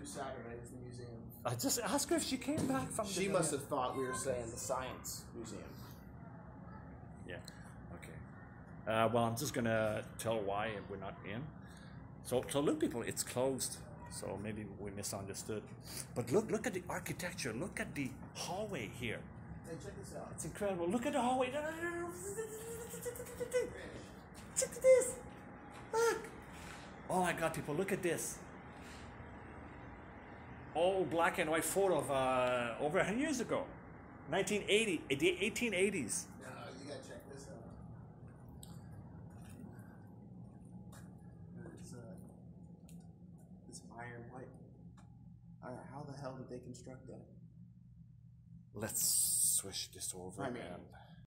through Saturdays, the museum. I just asked her if she came back from. She the must have thought we were saying the science museum. Yeah. Okay. Uh, well, I'm just gonna tell why we're not in. So, so look, people, it's closed. So maybe we misunderstood. But look, look at the architecture. Look at the hallway here. Hey, check this out. It's incredible. Look at the hallway. Check this. Look. Oh my God, people, look at this. Old black and white photo of uh, over 100 years ago. 1980, the 1880s. No, you gotta check this out. It's uh, this iron pipe. Uh, how the hell did they construct that? Let's switch this over I mean- and